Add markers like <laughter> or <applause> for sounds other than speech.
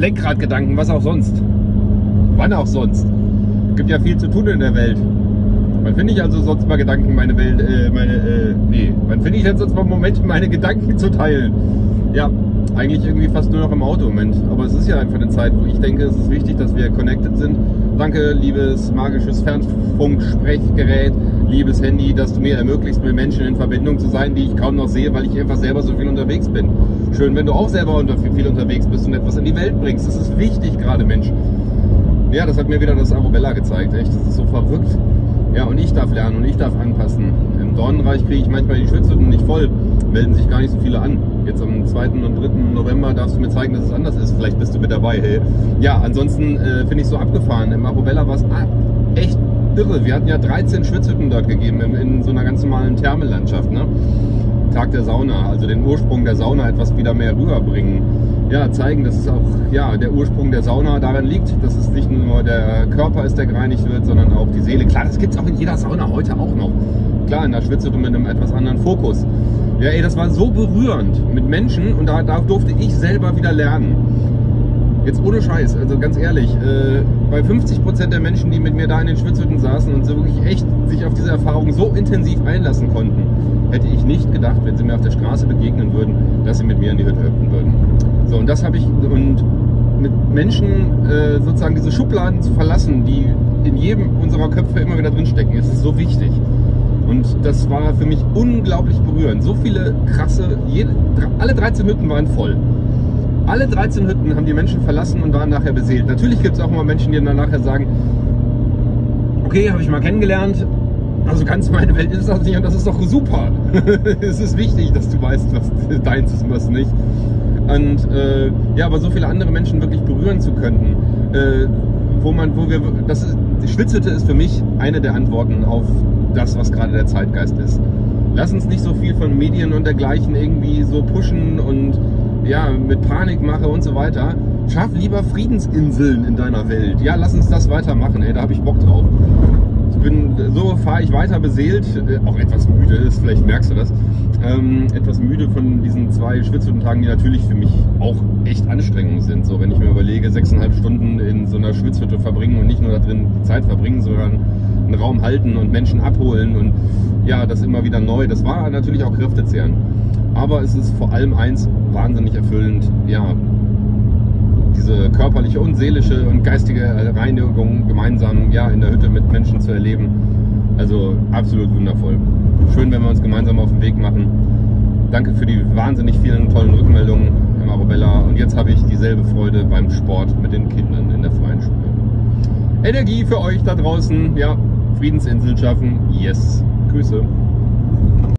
Lenkradgedanken, was auch sonst. Wann auch sonst. Es gibt ja viel zu tun in der Welt. Wann finde ich also sonst mal Gedanken, meine Welt, äh, meine, äh, nee, wann finde ich jetzt sonst mal Moment, meine Gedanken zu teilen? Ja, eigentlich irgendwie fast nur noch im Auto im Moment. Aber es ist ja einfach eine Zeit, wo ich denke, es ist wichtig, dass wir connected sind. Danke, liebes magisches Fernfunksprechgerät, liebes Handy, dass du mir ermöglicht, mit Menschen in Verbindung zu sein, die ich kaum noch sehe, weil ich einfach selber so viel unterwegs bin. Schön, wenn du auch selber unter, viel unterwegs bist und etwas in die Welt bringst. Das ist wichtig gerade, Mensch. Ja, das hat mir wieder das Arabella gezeigt. Echt, das ist so verrückt. Ja, und ich darf lernen und ich darf anpassen. Dornenreich kriege ich manchmal die Schwitzhütten nicht voll. Melden sich gar nicht so viele an. Jetzt am 2. und 3. November darfst du mir zeigen, dass es anders ist. Vielleicht bist du mit dabei. Hey. Ja, ansonsten äh, finde ich so abgefahren. Im Arabella war es echt irre. Wir hatten ja 13 Schwitzhütten dort gegeben in, in so einer ganz normalen Thermelandschaft. Ne? Tag der Sauna, also den Ursprung der Sauna etwas wieder mehr rüberbringen. Ja, zeigen, dass es auch ja, der Ursprung der Sauna darin liegt, dass es nicht nur der Körper ist, der gereinigt wird, sondern auch die Seele. Klar, das gibt es auch in jeder Sauna heute auch noch. Klar, in der Schwitzhütte mit einem etwas anderen Fokus. Ja, ey, das war so berührend mit Menschen und da, da durfte ich selber wieder lernen. Jetzt ohne Scheiß, also ganz ehrlich, äh, bei 50 Prozent der Menschen, die mit mir da in den Schwitzhütten saßen und so wirklich echt sich auf diese Erfahrung so intensiv einlassen konnten, hätte ich nicht gedacht, wenn sie mir auf der Straße begegnen würden, dass sie mit mir in die Hütte öffnen würden. So, und das habe ich, und mit Menschen äh, sozusagen diese Schubladen zu verlassen, die in jedem unserer Köpfe immer wieder drinstecken, ist so wichtig. Und das war für mich unglaublich berührend. So viele krasse, jede, alle 13 Hütten waren voll. Alle 13 Hütten haben die Menschen verlassen und waren nachher beseelt. Natürlich gibt es auch mal Menschen, die dann nachher sagen, okay, habe ich mal kennengelernt, also ganz meine Welt ist das nicht und das ist doch super. <laughs> es ist wichtig, dass du weißt, was <laughs> deins ist und was nicht. Und äh, ja, aber so viele andere Menschen wirklich berühren zu können, äh, wo man, wo wir, das ist, Schwitzhütte ist für mich eine der Antworten auf das, was gerade der Zeitgeist ist. Lass uns nicht so viel von Medien und dergleichen irgendwie so pushen und ja, mit Panikmache und so weiter. Schaff lieber Friedensinseln in deiner Welt. Ja, lass uns das weitermachen, ey, da habe ich Bock drauf. Ich bin, so fahre ich weiter beseelt, äh, auch etwas müde ist, vielleicht merkst du das. Ähm, etwas müde von diesen zwei Schwitzhüttentagen, die natürlich für mich auch echt Anstrengungen sind. So, wenn ich mir überlege, sechseinhalb Stunden in so einer Schwitzhütte verbringen und nicht nur da drin die Zeit verbringen, sondern einen Raum halten und Menschen abholen und ja, das immer wieder neu. Das war natürlich auch kräftezehrend. Aber es ist vor allem eins wahnsinnig erfüllend, ja, diese körperliche und seelische und geistige Reinigung gemeinsam ja, in der Hütte mit Menschen zu erleben. Also absolut wundervoll. Schön, wenn wir uns gemeinsam auf den Weg machen. Danke für die wahnsinnig vielen tollen Rückmeldungen im Arabella. Und jetzt habe ich dieselbe Freude beim Sport mit den Kindern in der freien Schule. Energie für euch da draußen. Ja, Friedensinsel schaffen. Yes. Grüße.